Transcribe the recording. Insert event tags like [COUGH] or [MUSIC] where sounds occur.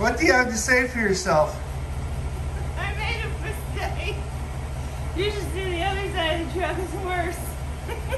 What do you have to say for yourself? I made a mistake. You just do the other side of the truck is worse. [LAUGHS]